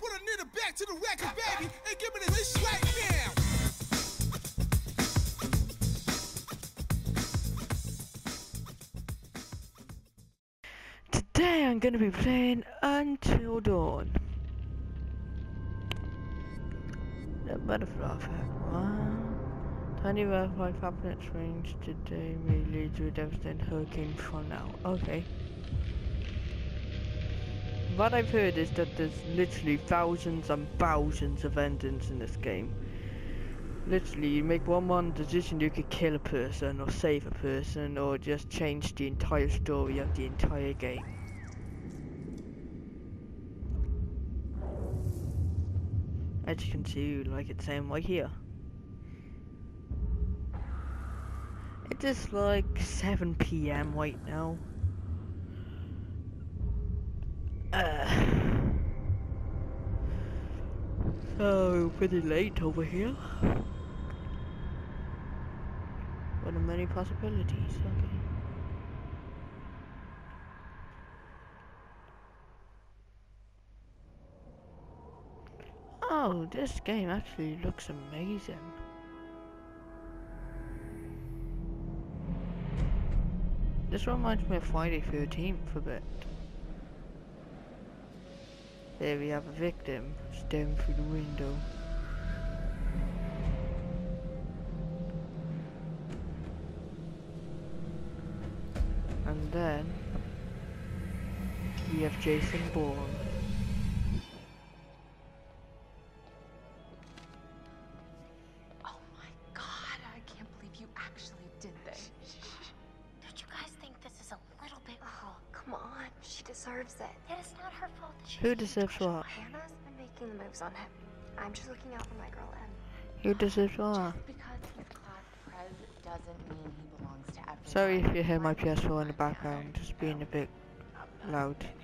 Put a nigga back to the record, baby, and give me this right now. Today I'm gonna be playing Until Dawn. The butterfly effect. Wow. Tiny butterfly flapping its wings today may lead to a devastating hurricane for now. Okay. What I've heard is that there's literally thousands and thousands of endings in this game. Literally, you make one one decision, you could kill a person, or save a person, or just change the entire story of the entire game. As you can see, like it's saying right here. It is like 7 p.m. right now. Uh, so, pretty late over here. What are many possibilities, okay. Oh, this game actually looks amazing. This reminds me of Friday 13th a bit. There we have a victim staring through the window. And then we have Jason Bourne. Fault that she Who? Hannah's been making the moves on him. I'm just looking out for my girl Em. Who deserves what? Just because he's class prez doesn't mean he belongs to everyone. Sorry if you hear my PS4 in the background, just being a bit loud.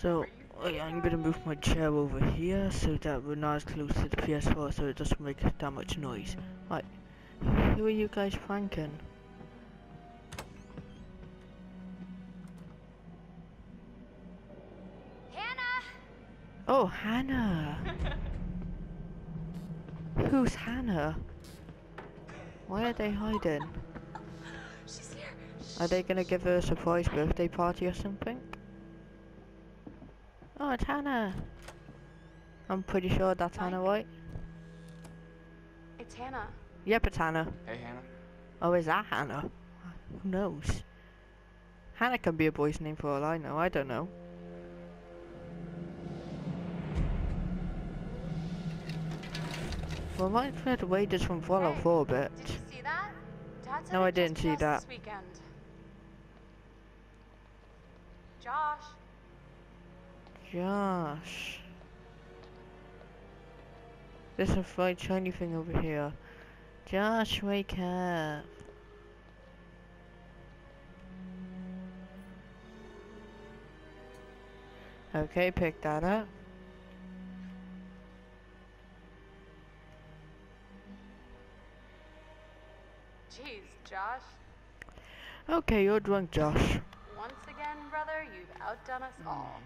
So, I- oh I'm gonna move my chair over here so that we're not as close to the PS4 so it doesn't make that much noise. Right, who are you guys pranking? Oh, Hannah! Who's Hannah? Why are they hiding? She's here. Are they gonna give her a surprise birthday party or something? Oh, it's Hannah! I'm pretty sure that's Hannah, right? It's Hannah. Yep, it's Hannah. Hey, Hannah. Oh, is that Hannah? Who knows? Hannah can be a boy's name for all I know, I don't know. Well, might have to wait this from Fallout Hey, 4 a bit. Did you see that? Dad said No, I didn't see that. This weekend. Josh. Josh. There's a bright shiny thing over here. Josh, wake up. Okay, pick that up. Josh. Okay, you're drunk, Josh. Once again, brother, you've outdone us all.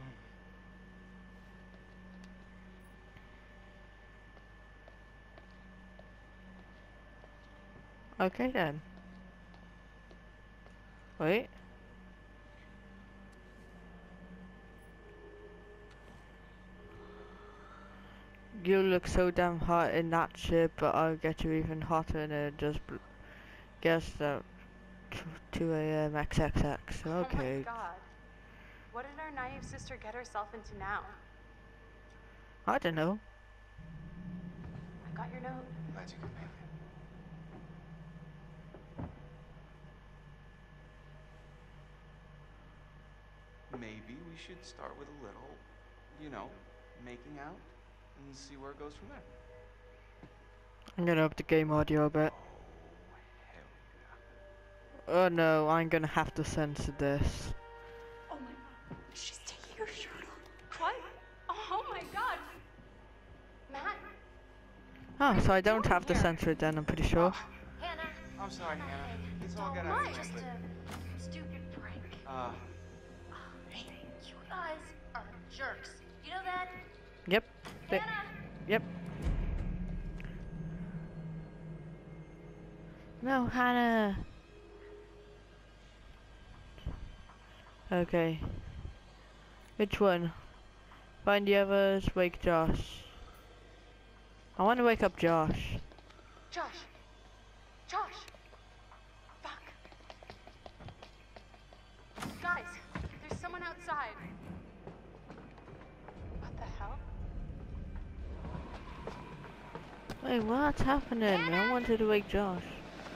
Okay then. Wait. You look so damn hot in that shit, but I'll get you even hotter in it just guess that 2 a.m. XXX. Oh my Okay. god. What did our naive sister get herself into now? I don't know. I got your note. Glad you could make it. Maybe we should start with a little, you know, making out and see where it goes from there. I'm gonna up the game audio a bit. Oh. Oh, hell yeah. Oh no, I'm gonna have to censor this. Oh my god. She's taking her shirt off. What? Oh my god. Matt. Oh, so I don't have to censor it then, I'm pretty sure. Hannah! I'm sorry, Hannah. It's all Don't got out mind. of Just a stupid prank. but, uh, You guys are jerks. You know that? Yep. Hannah! Yep. No, Hannah. Okay. Which one? Find the others, wake Josh. I want to wake up Josh. Josh! Josh! Fuck. Guys, there's someone outside. What the hell? Wait, what's happening? I wanted to wake Josh.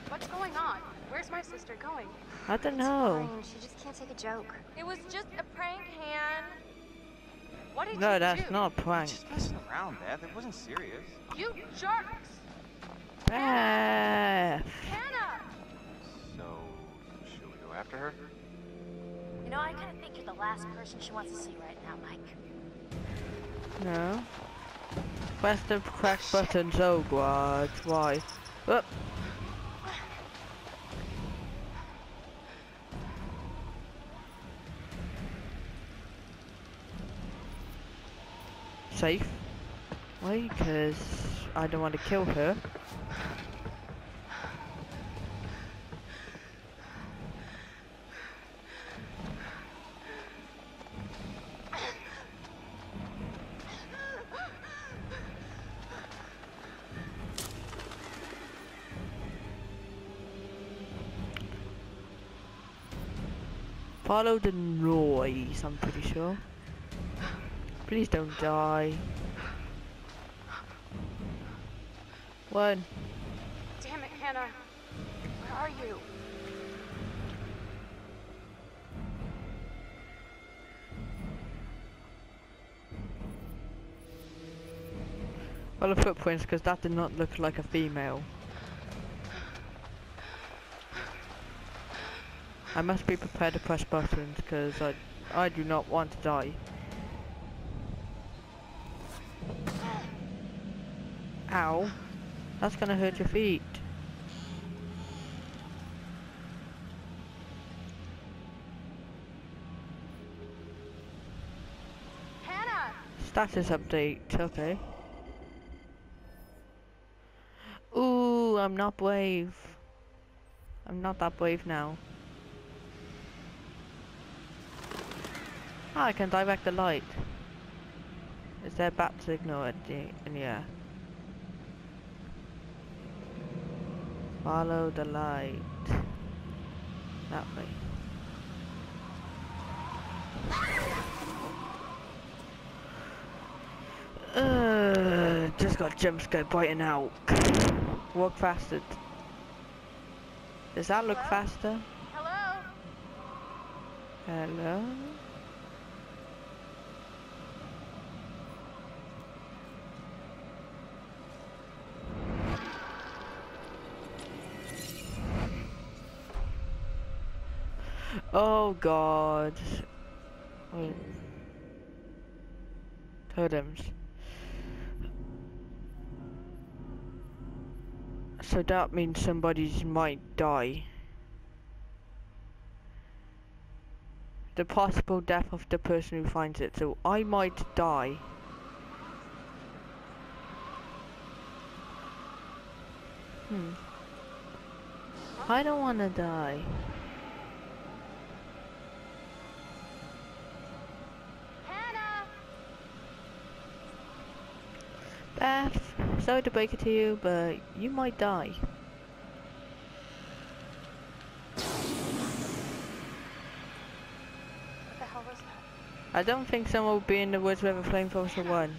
What's going on? Where's my sister going? I don't know. Fine, she just can't take a joke. It was just a prank, Han. What did No, you that's do? not a prank. Just messing around, Beth. It wasn't serious. You jerks! Beth. Hannah! So, should we go after her? You know, I kind of think you're the last person she wants to see right now, Mike. No. Press the correct button, Oh god, why? Whoop. Safe. Why? Because I don't want to kill her. Follow the noise, I'm pretty sure. Please don't die. One. Damn it, Hannah. Where are you? Well, the footprints because that did not look like a female. I must be prepared to press buttons because I, I do not want to die. That's gonna hurt your feet. Hannah! Status update, okay. Ooh, I'm not brave. I'm not that brave now. Ah, I can direct the light. Is there a bat signal at the, in the air? Follow the light. That way. Uh, just got jump scared biting out. Walk faster. Does that look faster? Hello? Hello? Oh god. Wait. Totems. So that means somebody's might die. The possible death of the person who finds it. So I might die. Hmm. I don't want to die. Sorry to break it to you, but you might die. What the hell was that? I don't think someone will be in the woods with a flamethrower for one.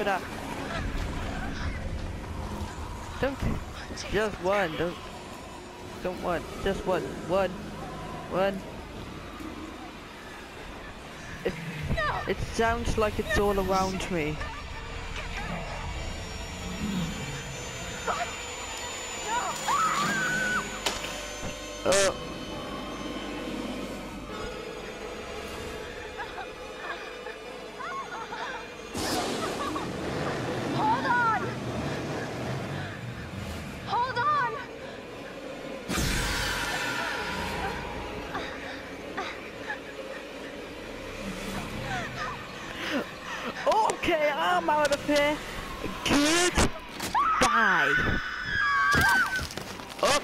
it up. Don't. Just one. Don't. Don't one. Just one. One. One. It, no. it sounds like it's all around me. Uh. I'm out of here. Goodbye. Oh.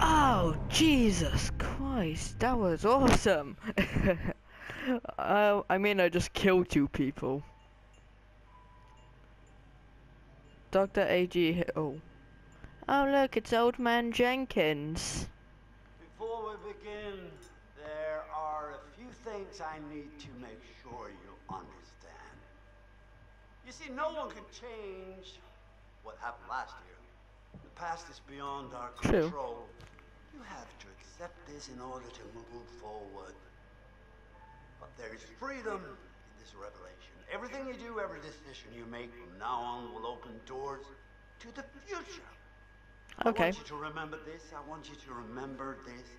Oh, Jesus Christ, that was awesome. uh, I mean, I just killed two people. Dr. A.G. Hill. Oh, look, it's Old Man Jenkins. Before we begin, there are a few things I need to make sure you understand. You see, no one can change what happened last year. The past is beyond our True. control. You have to accept this in order to move forward. But there is freedom in this revelation. Everything you do, every decision you make from now on will open doors to the future. Okay. I want you to remember this. I want you to remember this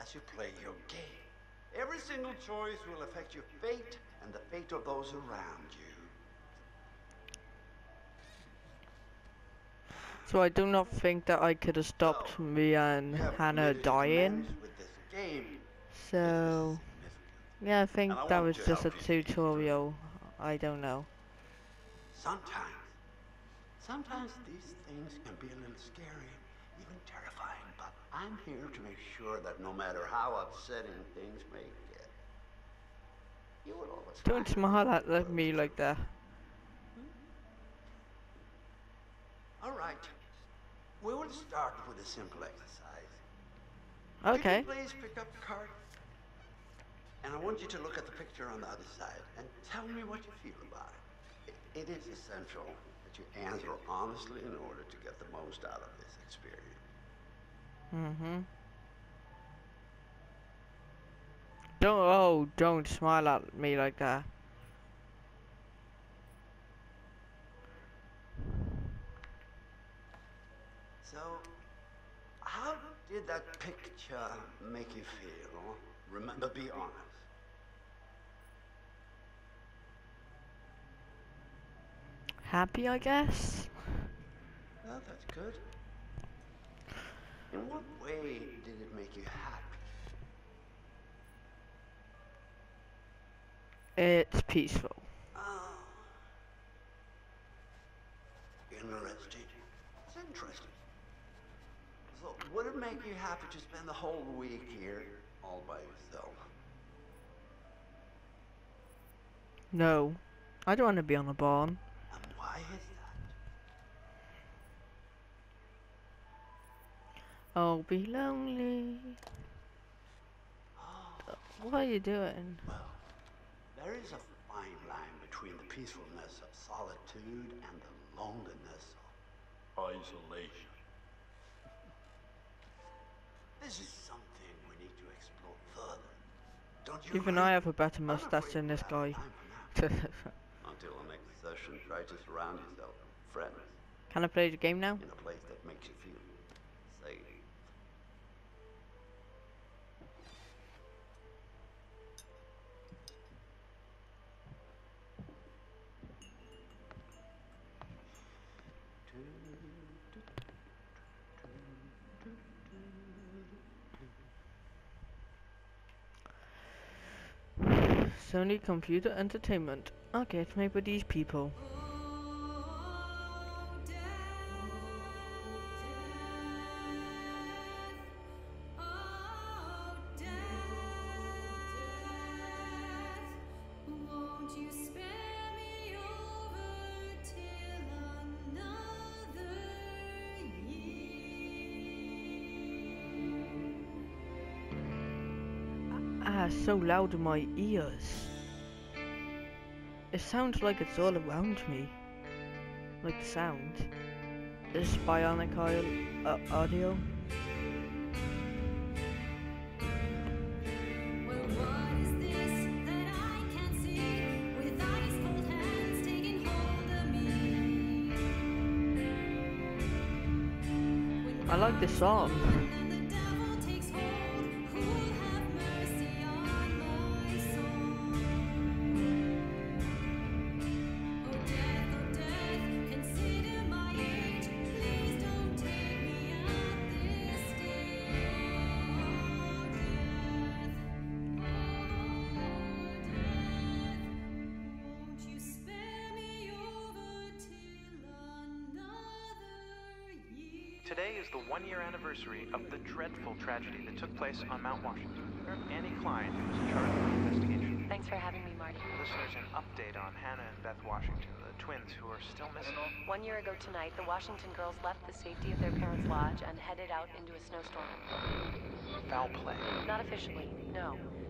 as you play your game. Every single choice will affect your fate and the fate of those around you. So I do not think that I could have stopped me and Hannah dying. with this game. So yeah, I think I that was just a help you think through. tutorial. I don't know. Sometimes, sometimes these things can be a little scary, even terrifying, but I'm here to make sure that no matter how upsetting things may get, you will always Don't smile at, me like that. Hmm? All right. We will start with a simple exercise. Okay. Please pick up the card? And I want you to look at the picture on the other side and tell me what you feel about it. It, it is essential that you answer honestly in order to get the most out of this experience. Mm-hmm. Don't oh, don't smile at me like that. So, how did that picture make you feel? Remember, be honest. Happy, I guess. Well, that's good. In what way did it make you happy? It's peaceful. Oh. Interesting. It's interesting. So, would it make you happy to spend the whole week here all by yourself? No, I don't want to be on a barn. And why is that? I'll be lonely. Oh, What are you doing? well, there is a fine line between the peacefulness of solitude and the loneliness of isolation. This is something we need to explore further. Don't you Even? I have a better mustache than this guy. of time for now. Until the next session, try to surround yourself with friends Can I play the game now? in a place that makes you feel safe. Sony Computer Entertainment. Okay, it's made by these people. Loud in my ears. It sounds like it's all around me. Like the sound. this bionic uh, audio. Well, what is this that I can't see with ice cold hands taking hold of me? I like this song. Anniversary of the dreadful tragedy that took place on Mount Washington. Annie Klein, who was in charge of the investigation. Thanks for having me, Marty. Listeners, an update on Hannah and Beth Washington, the twins who are still missing. One year ago tonight, the Washington girls left the safety of their parents' lodge and headed out into a snowstorm. Foul play. Not officially, no.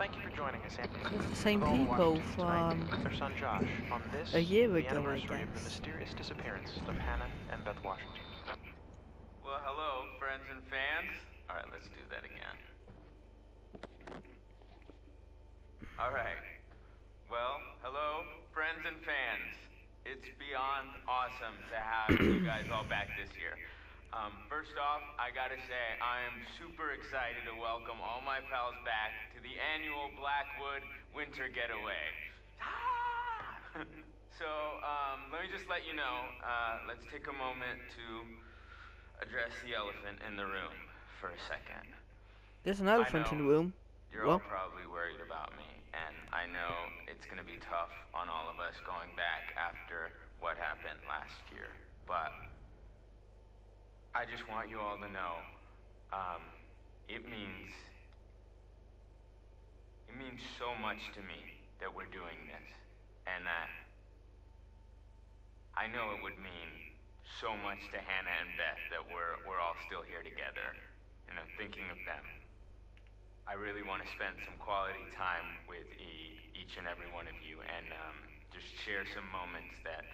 Well, thank you for joining us, Andy. It's the same With all the people from their son Josh on this a year the ago, I anniversary of the mysterious disappearance of Hannah and Beth Washington. Well, hello, friends and fans. All right, let's do that again. All right. Well, hello, friends and fans. It's beyond awesome to have you guys all back this year. Um, first off, I gotta say, I am super excited to welcome all my pals back to the annual Blackwood Winter Getaway. Ah! so, um, let me just let you know, uh, let's take a moment to address the elephant in the room for a second. There's an elephant in the room. You're all probably worried about me, and I know it's gonna be tough on all of us going back after what happened last year. But I just want you all to know, um, it means it means so much to me that we're doing this, and that I know it would mean so much to Hannah and Beth that we're we're all still here together, And I'm thinking of them. I really want to spend some quality time with e- each and every one of you and um, just share some moments that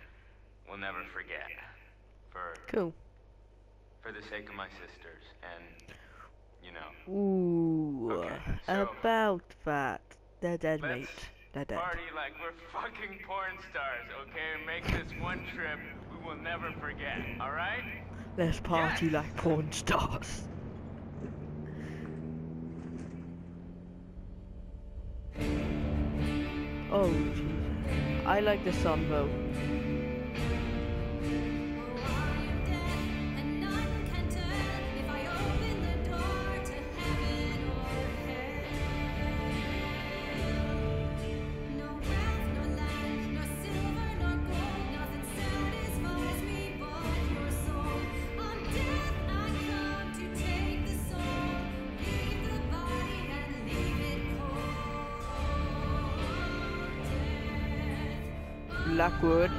we'll never forget for Cool. For the sake of my sisters and you know Ooh, Okay, so- about that. They're dead, mate. They're dead. party like we're fucking porn stars, okay? Make this one trip we will never forget. All right? Let's party like porn stars. Oh, Jesus. I like the sun though.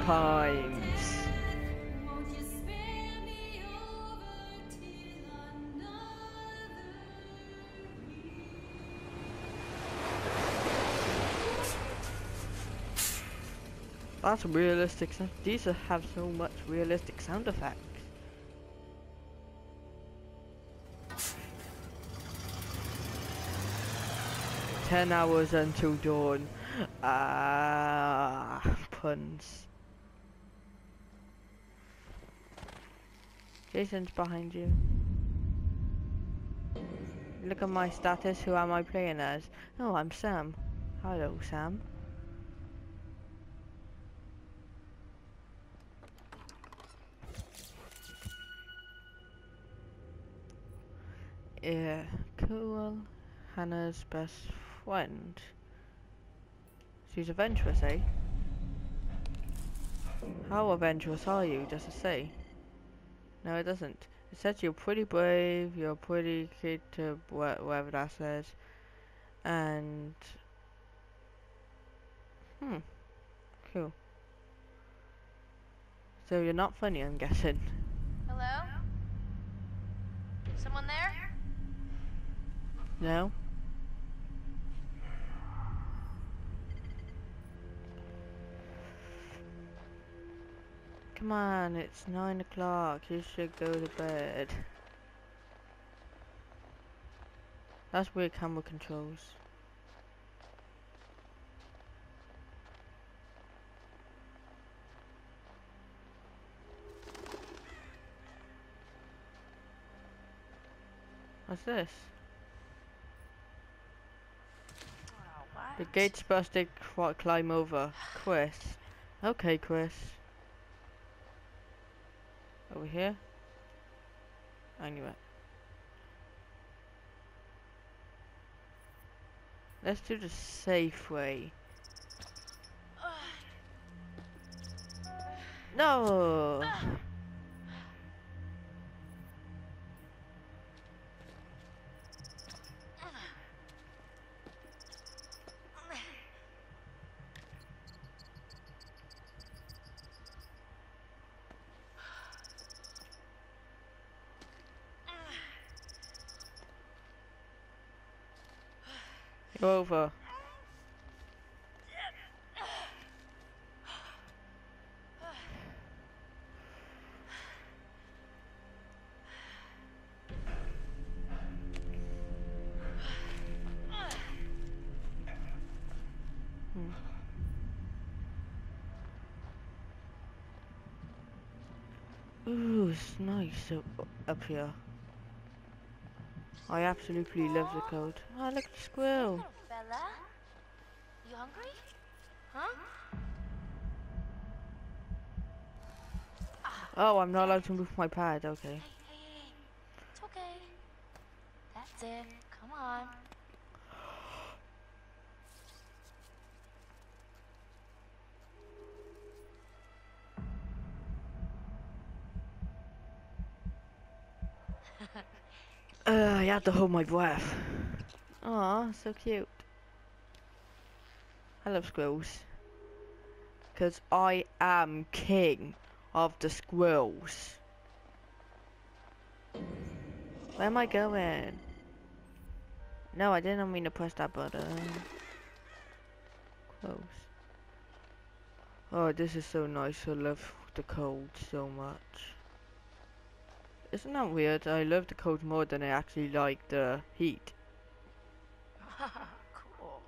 Year? That's realistic. sound- These have so much realistic sound effects. Ten hours until dawn. Ah, puns. Jason's behind you. Look at my status. Who am I playing as? Oh, I'm Sam. Hello, Sam. Yeah, cool. Hannah's best friend. She's adventurous, eh? How adventurous are you, just it say? No, it doesn't. It says you're pretty brave, you're pretty kid to wha- whatever that says. And hmm, cool. So you're not funny, I'm guessing. Hello? Someone there? No? Come on, it's nine o'clock. You should go to bed. That's weird camera controls. What's this? Oh, what? The gate's busted. Climb over. Chris. Okay, Chris. Over here. I knew it. Let's do the safe way. No. It's nice up, here. I absolutely love the code. Oh, look at the squirrel. Bella? You hungry? Huh? Ah. Oh, I'm not allowed to move my pad. Okay. Hey, hey, hey. It's okay. That's it. Come on. Uh, I had to hold my breath. Aw, so cute. I love squirrels. Because I am king of the squirrels. Where am I going? No, I didn't mean to press that button. Close. Oh, this is so nice. I love the cold so much. Isn't that weird? I love the cold more than I actually like the heat. cool.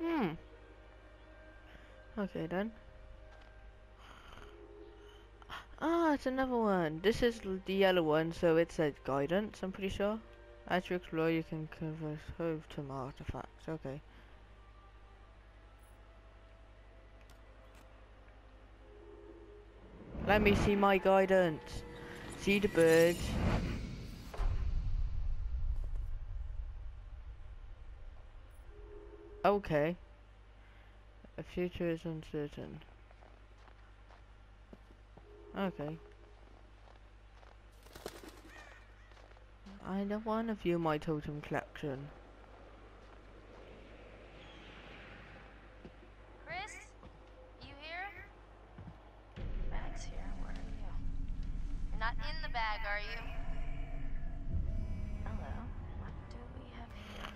Hmm. Okay then. Ah, it's another one. This is the yellow one, so it says guidance, I'm pretty sure. As you explore, you can convert over to artifacts. Okay. Let me see my guidance. See the birds. Okay. The future is uncertain. Okay. I don't want to view my totem collection. Chris? You here? Bag's here. Where are you? You're not in the bag, are you? Hello. What do we have here?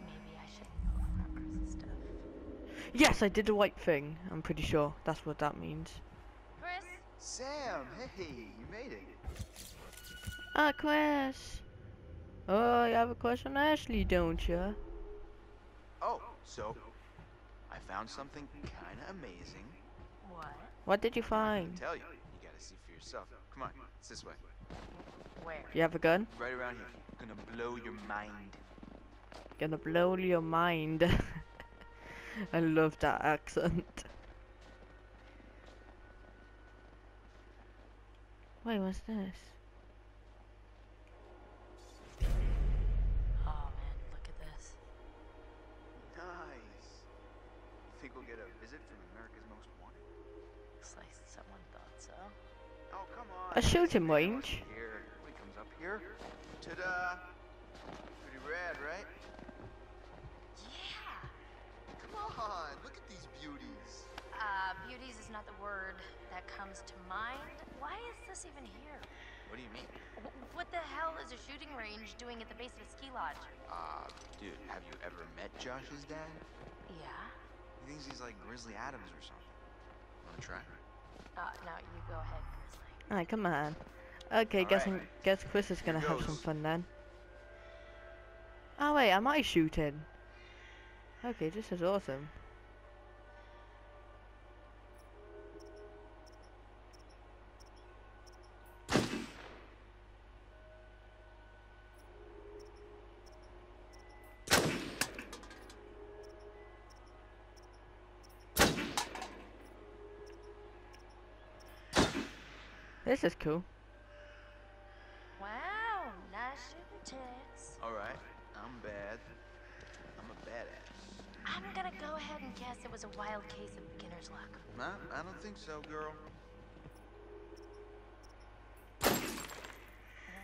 Maybe I should look for Chris's stuff. Yes, I did the right thing. I'm pretty sure that's what that means. Chris? Sam, hey, you made it. Ah, Chris. Oh, you have a crush on Ashley, don't you? So I found something kind of amazing. What? What did you I find? can tell you. You gotta see for yourself. Come on, it's this way. Where? You have a gun? Right around here. Gonna blow your mind. Gonna blow your mind. I love that accent. Wait, what's this? People get a visit from America's Most Wanted? Looks like someone thought so. Oh, come on. A shooting range? Here, he comes up here. Ta-da! Pretty rad, right? Yeah. Come on, look at these beauties. Uh, beauties is not the word that comes to mind. Why is this even here? What do you mean? What the hell is a shooting range doing at the base of a ski lodge? Uh, dude, have you ever met Josh's dad? Yeah. He thinks he's like Grizzly Adams or something. Wanna try? Uh, no, you go ahead, Grizzly. Alright, come on. Okay, guess, Alright. guess Chris is gonna have some fun then. Oh wait, am I shooting? Okay, this is awesome. This is cool. Wow, nice shooting tits. Alright, I'm bad. I'm a badass. I'm gonna go ahead and guess it was a wild case of beginner's luck. Nah, I don't think so, girl.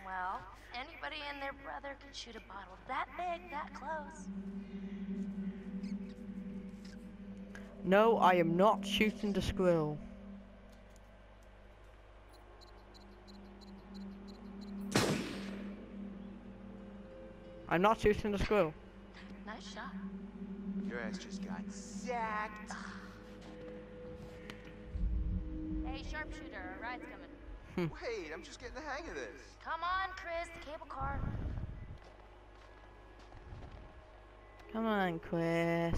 Well, anybody and their brother could shoot a bottle that big, that close. No, I am not shooting the squirrel. I'm not shooting the squirrel. Nice shot. Your ass just got sacked. Hey, sharpshooter, a ride's coming. Hmm. Wait, I'm just getting the hang of this. Come on, Chris, the cable car. Come on, Chris.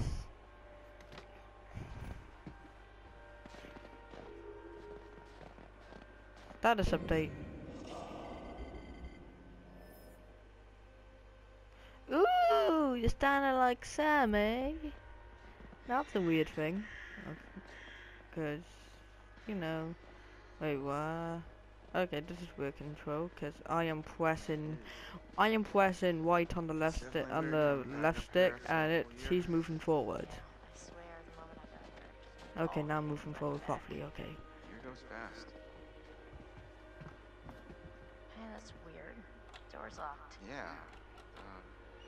Status update. Ooh, you're standing like Sam, eh? That's a weird thing. Because, you know. Wait, what? Okay, this is wheel control, because I am pressing, I am pressing white on the left stick, on the left stick, and to it, what you're she's moving forward. I swear, the moment I got here. Okay, now I'm moving forward properly, okay. Here goes fast. Hey, that's weird. Door's locked. Yeah.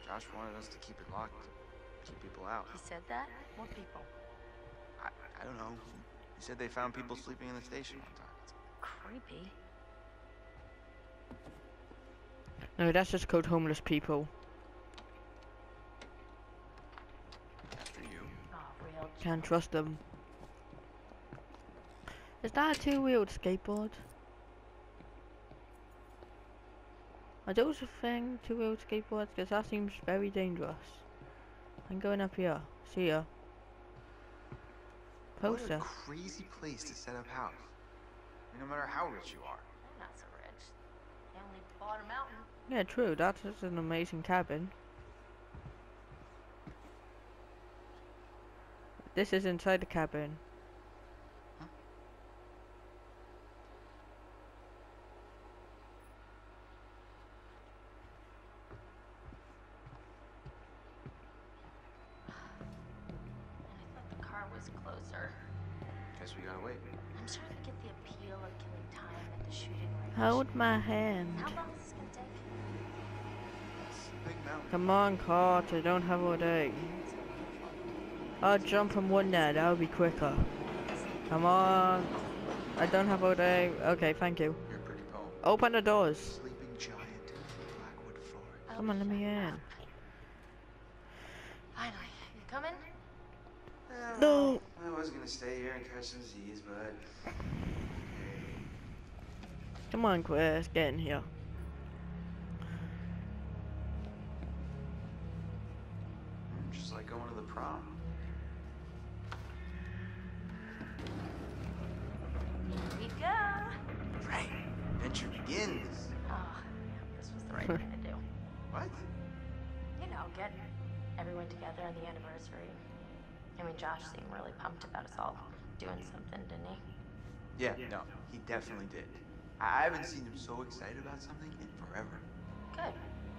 Josh wanted us to keep it locked. Keep people out. He said that? What people? I, I don't know. He said they found people sleeping in the station one time. Creepy. No, that's just called homeless people. After you. Oh, real. Can't trust them. Is that a two-wheeled skateboard? Are those a thing, two-wheeled skateboards? Because that seems very dangerous. I'm going up here. See ya. What a crazy place to set up house. I mean, no matter how rich you are. They're not so rich. They only bought a mountain. Yeah, true. That is an amazing cabin. This is inside the cabin. Big mountain. Come on, Carter, don't have all day. I'll jump from one there. That'll be quicker. Come on. I don't have all day. Okay, thank you. You're a pretty poem. Open the doors. Sleeping giant in the Blackwood forest. Come on, let me in. Finally. You coming? No. I was gonna stay here and catch some Z's, but Come on, Chris. Get in here. just like going to the prom. Here we go. Right. Adventure begins. Oh, this was the right thing to do. What? You know, get everyone together on the anniversary. I mean, Josh seemed really pumped about us all doing mm-hmm. something, didn't he? Yeah, no, he definitely did. I I haven't seen him so excited about something in forever. Good,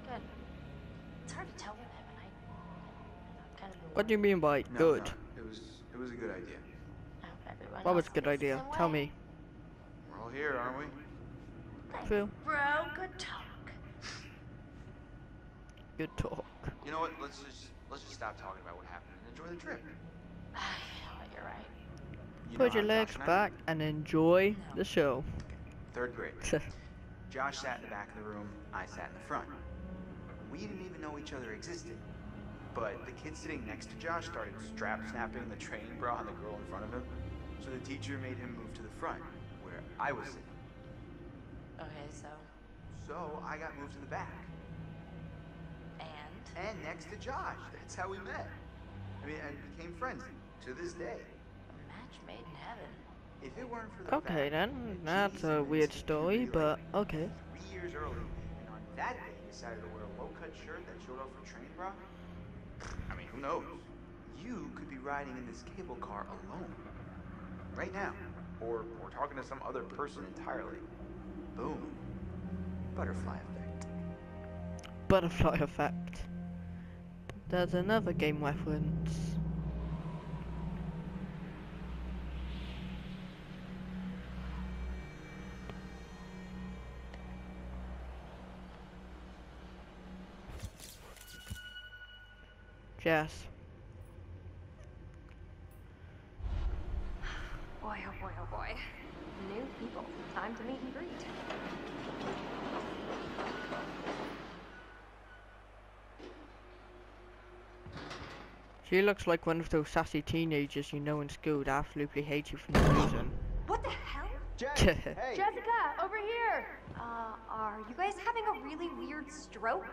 good. It's hard to tell with him, and I, I've kind of What do you mean by No, good? no, it was it It was a good idea. Oh, I What was a good idea? Tell me. We're all here, aren't we? True. Bro, good talk. Good talk. You know what? Let's just let's just stop talking about what happened and enjoy the trip. but you're right. You Put your legs Josh and I- back and enjoy the show. Third grade. Josh sat in the back of the room. I sat in the front. We didn't even know each other existed. But the kid sitting next to Josh started strap snapping the training bra on the girl in front of him. So the teacher made him move to the front, where I was sitting. Okay, so. So I got moved to the back. And? And next to Josh. That's how we met. I mean, and became friends to this day. A match made in heaven. If it weren't for the Okay then, that's a weird story, but okay. Three years early, and on that day decided to wear a low-cut shirt that showed off her training bra. I mean, who knows? You could be riding in this cable car alone, right now, or or talking to some other person entirely. Boom. Butterfly effect. Butterfly effect. There's another game reference. Jess. Boy, oh boy, oh boy. New people. Time to meet and greet. She looks like one of those sassy teenagers you know in school that absolutely hate you for no reason. What the hell? hey. Jessica, over here! Uh, are you guys having a really weird stroke?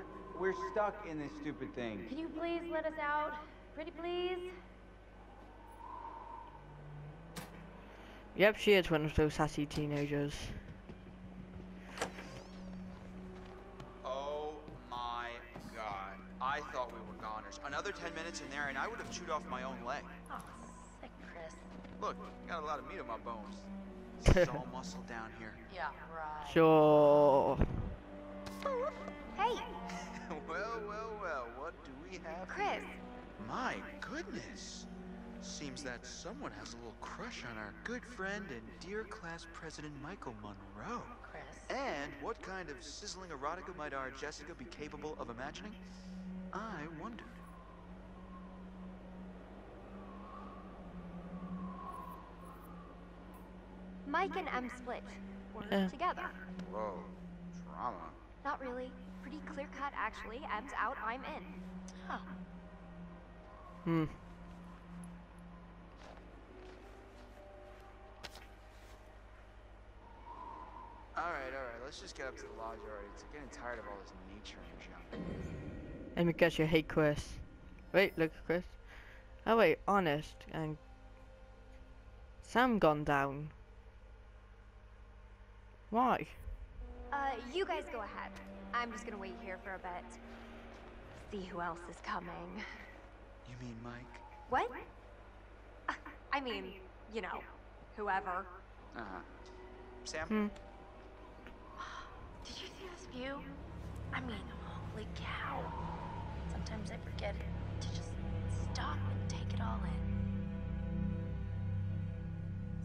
We're stuck in this stupid thing. Can you please let us out? Pretty please? Yep, she is one of those sassy teenagers. Oh my god. I thought we were goners. Another 10 minutes in there and I would have chewed off my own leg. Oh, sick, Chris. Look, got a lot of meat on my bones. This is all muscle down here. Yeah, right. Sure. Hey, well, well, well, what do we have Chris. here? My goodness. Seems that someone has a little crush on our good friend and dear class president Michael Munroe. Chris. And what kind of sizzling erotica might our Jessica be capable of imagining? I wonder. Mike and Em split. We're Yeah. together. Whoa, drama. Not really. Pretty clear cut, actually. Em's out, I'm in. Huh. Hmm. Alright, alright, let's just get up to the lodge already. It's getting tired of all this nature and junk. Let me guess you hate Chris. Wait, look, Chris. Oh wait, honest and Sam gone down. Why? Uh, you guys go ahead. I'm just gonna wait here for a bit. See who else is coming. You mean Mike? What? Uh, I mean, you know, whoever. Uh-huh. Sam? Hmm. Did you see this view? I mean, holy cow. Sometimes I forget to just stop and take it all in.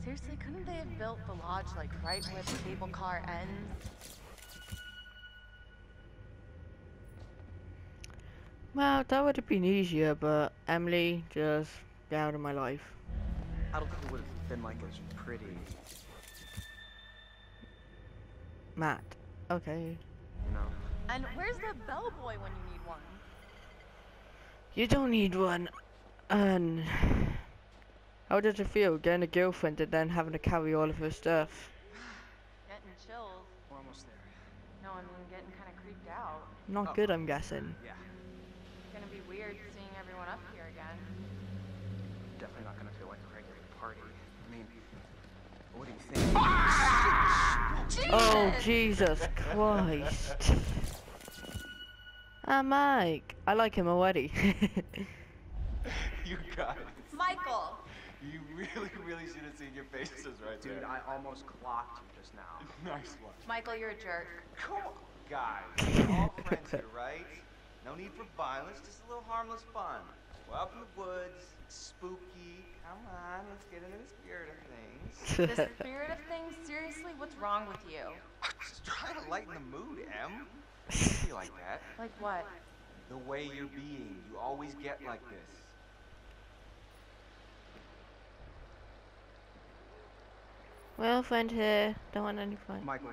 Seriously, couldn't they have built the lodge like right where the cable car ends? Well, that would have been easier, but Emily, just get out of my life. I don't think it would have been like as pretty. Matt. Okay. You know? And where's the bellboy when you need one? You don't need one. And how does it feel getting a girlfriend and then having to carry all of her stuff? Getting chills. We're almost there. No, I mean getting kind of creeped out. Not Oh. good, I'm guessing. Yeah. It's gonna be weird seeing up here again. Definitely not gonna feel like a regular party. I mean, what do you think? Oh, Jesus Christ. Ah, Mike. I like him already. You guys. Michael! You really, really should have seen your faces right Dude, I almost clocked you just now. Nice one. Michael, you're a jerk. Come on, guys. We're all friends here, right? No need for violence, just a little harmless fun. We're up in the woods, it's spooky. Come on, let's get into the spirit of things. the spirit of things? Seriously, what's wrong with you? Just trying to lighten the mood, Em. Don't be like that. Like what? The way you're being, you always get like this. Well, friend here, don't want any fun. Michael,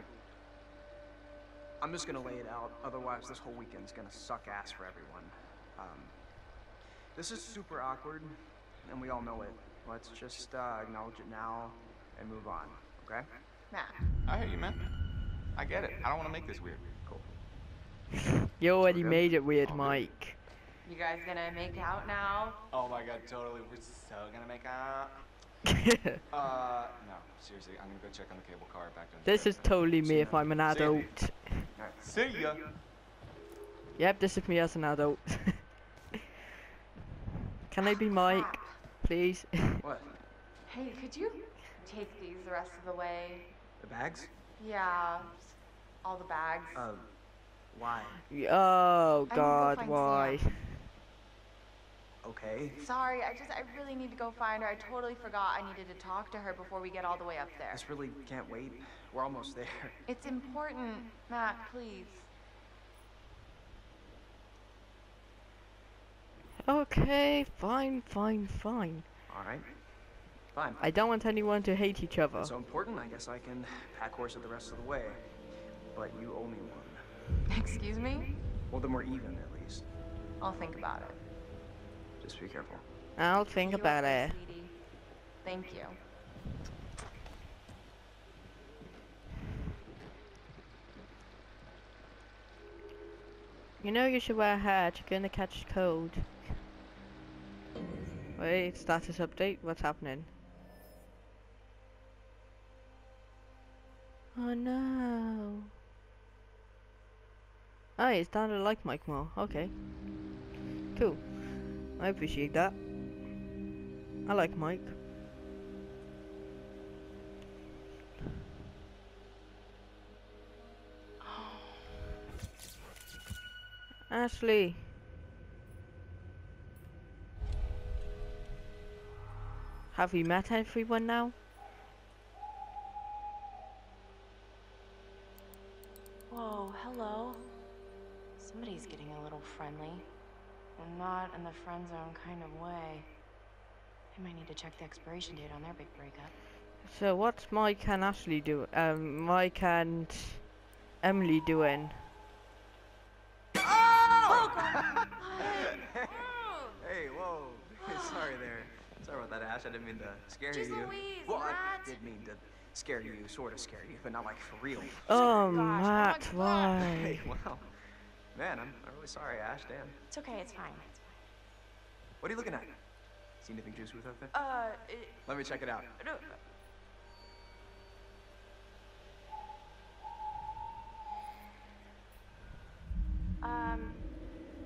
I'm just gonna lay it out. Otherwise, this whole weekend's gonna suck ass for everyone. Um, this is super awkward, and we all know it. Let's just uh, acknowledge it now and move on, okay? Matt. I hear you, man. I get it. I don't want to make this weird. Cool. You already Okay. made it weird, Mike. You guys gonna make out now? Oh my god, totally. We're so gonna make out. Uh, no, seriously, I'm gonna go check on the cable car back to this is totally me if I'm an adult. See ya. Yep, this is me as an adult. Can I be Mike, please? What? Hey, could you take these the rest of the way? The bags? Yeah, all the bags. Uh, why? oh I go God, why? Sam. Okay. Sorry, I just, I really need to go find her. I totally forgot I needed to talk to her before we get all the way up there. This really can't wait. We're almost there. It's important, Matt, please. Okay, fine, fine, fine. All right. Fine. I don't want anyone to hate each other. So important, I guess I can pack horse it the rest of the way. But you owe me one. Excuse me? Well, then we're even at least. I'll think about it. Just be careful. I'll think You about it. sweetie? Thank you. You know you should wear a hat. You're gonna catch cold. Wait, status update. What's happening? Oh no. Oh, it's starting to like Mike more. Okay. Cool. I appreciate that. I like Mike. Ashley. Have you met everyone now? Check the expiration date on their big breakup. So what's Mike and Ashley do? Um, Mike and Emily doing? Oh, Hey, whoa. Sorry there. Sorry about that, Ash. I didn't mean to scare Jeez you. Louise, Well, I did mean to scare you, sort of scare you, but not like for real. Oh, gosh, oh my Matt, God. why? Hey, wow. Man, I'm, I'm really sorry, Ash. Damn. It's okay, it's fine. What are you looking at? See anything juicy with that thing? Uh, it, Let me check it out. no, Um,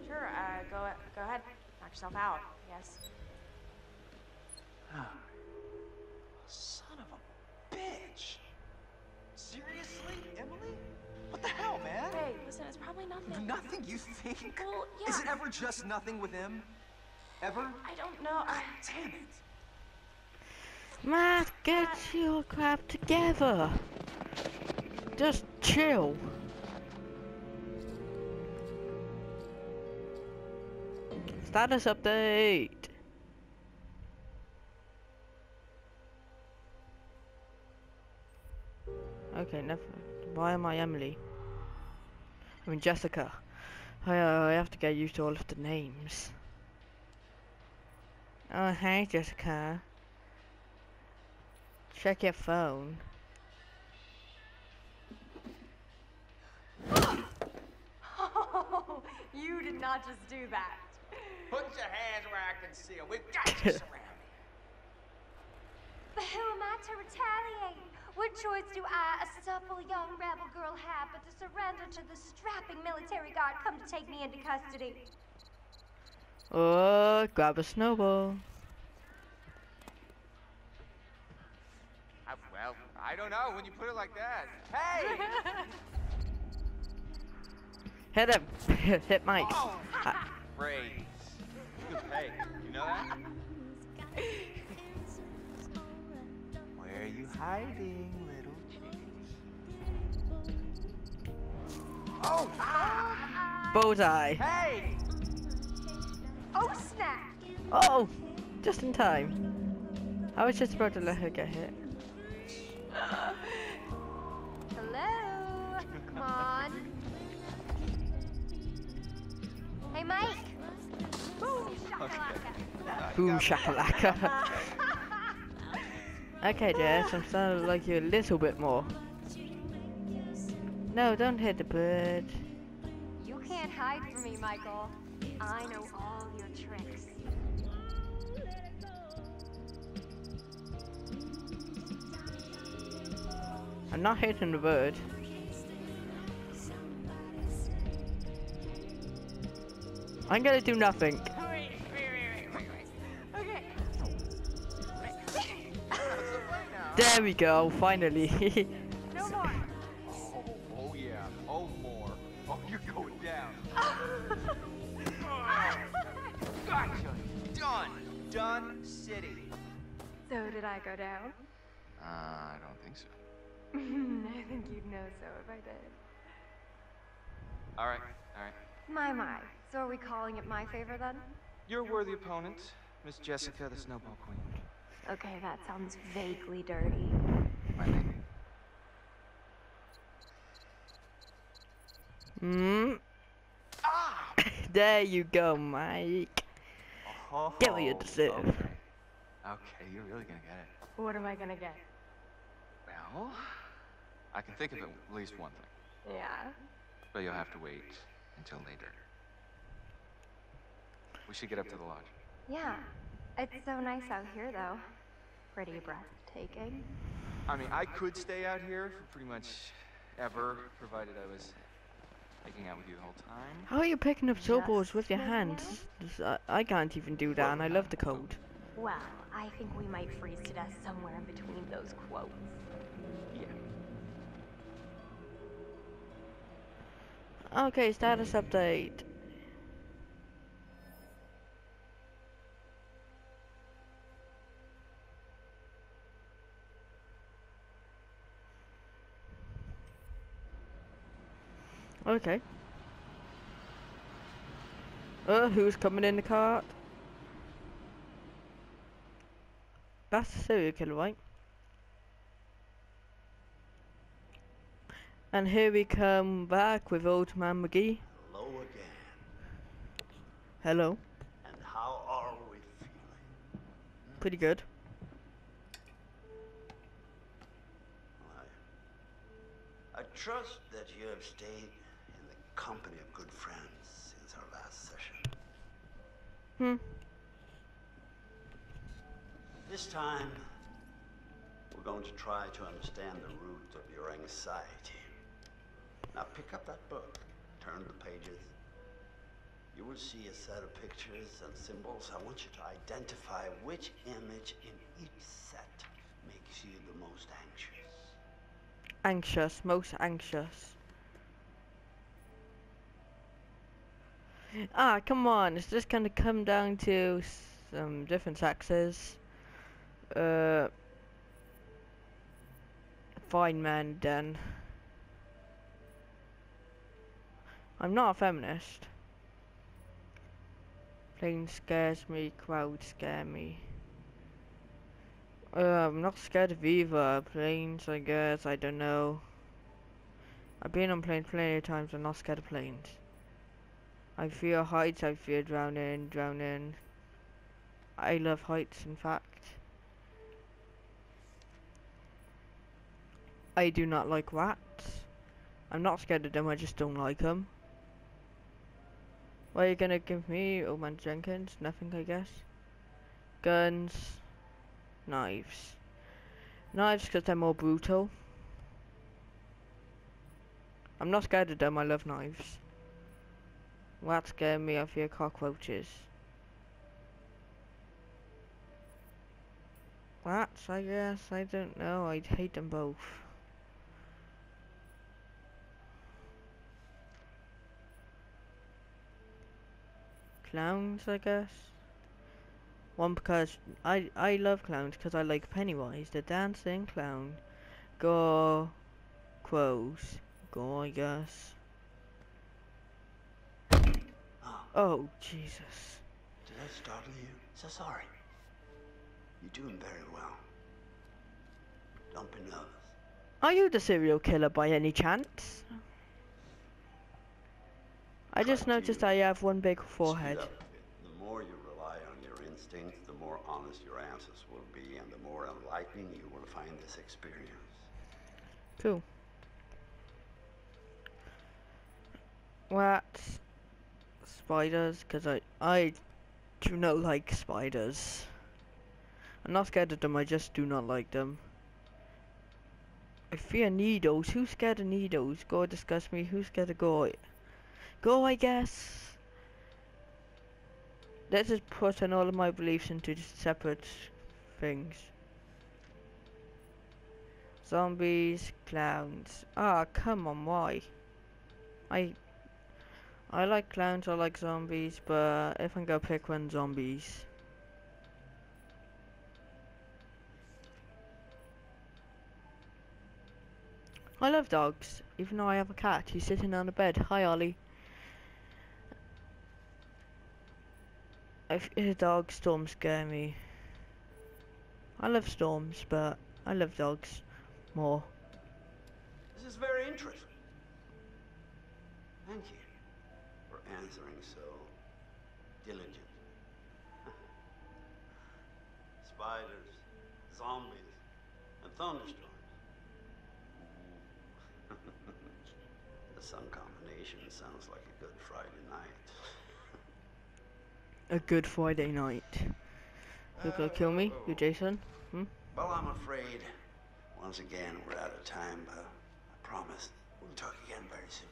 sure, uh, go, go ahead. Knock yourself out, yes. Son of a bitch. Seriously, Emily? What the hell, man? Hey, listen, it's probably nothing. Nothing, you think? Well, yeah. Is it ever just nothing with him? Ever? I don't know. I, Damn it. Matt, get your crap together. Just chill. Status update. Okay, never. Why am I Emily? I mean Jessica. I, uh, I have to get used to all of the names. Oh, hey Jessica. Check your phone. Oh, you did not just do that. Put your hands where I can see them. We've got you surrounded. But who am I to retaliate? What choice do I, a supple young rebel girl, have but to surrender to the strapping military guard come to take me into custody? Oh, grab a snowball. I, well, I don't know when you put it like that. Hey! Hit him. Hit Mike. Uh, Raise. Good pay. You know that? Where are you hiding, little chicken? Oh! bullseye. Hey! Oh, snap! Oh, just in time. I was just about to let her get hit. Hello? Come on. Hey, Mike. Boom, shakalaka. Boom shakalaka. okay, Jess, I'm starting to like you a little bit more. No, don't hit the bird. You can't hide from me, Michael. I know all I'm not hitting the bird. I'm gonna do nothing. Wait, wait, wait, wait, wait, wait. Okay. There we go, finally. No more. Oh, oh yeah. Oh, more. Oh, you're going down. gotcha. Done. Done city. So did I go down? Uh, I don't think so. I think you'd know so if I did. All right, all right. My, my. So are we calling it my favor then? Your worthy opponent, Miss Jessica, the Snowball Queen. Okay, that sounds vaguely dirty. My lady. Hmm. Ah! there you go, Mike. Oh, Get what you deserve. Okay. okay, you're really gonna get it. What am I gonna get? Well, I can think of at least one thing, Yeah. but you'll have to wait until later. We should get up to the lodge. Yeah. It's so nice out here, though. Pretty breathtaking. I mean, I could stay out here for pretty much ever, provided I was hanging out with you the whole time. How are you picking up snowballs with your hands? I, uh, I can't even do that, and I love the cold. Well, I think we might freeze to death somewhere in between those quotes. Okay, status update. Okay. Uh, who's coming in the cart? That's a serial killer, right? And here we come back with Old Man McGee. Hello again. Hello. And how are we feeling? Pretty good. I, I trust that you have stayed in the company of good friends since our last session. Hmm. This time, we're going to try to understand the root of your anxiety. Now pick up that book, turn the pages. You will see a set of pictures and symbols. I want you to identify which image in each set makes you the most anxious. Anxious, most anxious. Ah, come on, it's just gonna come down to some different sexes. Uh, fine man, then. I'm not a feminist. Plane scares me, crowds scare me. Uh, I'm not scared of either. Planes, I guess, I don't know. I've been on planes plenty of times, I'm not scared of planes. I fear heights, I fear drowning, drowning. I love heights, in fact. I do not like rats. I'm not scared of them, I just don't like them. What are you gonna give me, oh, old man Jenkins? Nothing, I guess. Guns, knives. Knives because they're more brutal. I'm not scared of them, I love knives. Rats scare me, I fear cockroaches. Rats, I guess, I don't know, I'd hate them both. Clowns, I guess. One because I I love clowns because I like Pennywise, the dancing clown. Go, crows. Go, I guess. Oh Jesus! Did I startle you? So sorry. You're doing very well. Don't be nervous. Are you the serial killer by any chance? I just noticed I have one big forehead. Speed up a bit. The more you rely on your instincts, the more honest your answers will be, and the more enlightening you will find this experience. Cool. What? Spiders? Because I, I do not like spiders. I'm not scared of them, I just do not like them. I fear needles. Who's scared of needles? Go discuss me. Who's scared of go? Go, I guess. Let's just put in all of my beliefs into separate things. Zombies, clowns. Ah, come on, why? I I like clowns, I like zombies, but if I'm gonna pick one, zombies. I love dogs, even though I have a cat. He's sitting on the bed. Hi, Ollie. If a dog, storms scare me. I love storms, but I love dogs more. This is very interesting. Thank you for answering so diligent. Spiders, zombies, and thunderstorms. the sun combination sounds like a good Friday night. A good Friday night. You gonna kill me? You Jason? Hmm? Well, I'm afraid once again we're out of time, but I promise we'll talk again very soon.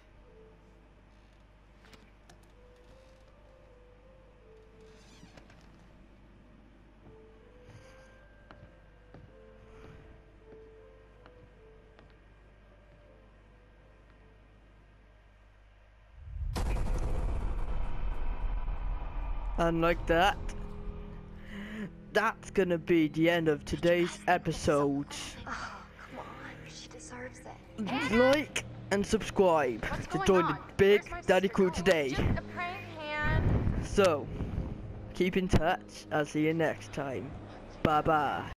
And like that, that's gonna be the end of today's episode. Oh, come on. She deserves it. Like and subscribe to join the Big Daddy Crew today. So, keep in touch. I'll see you next time. Bye bye.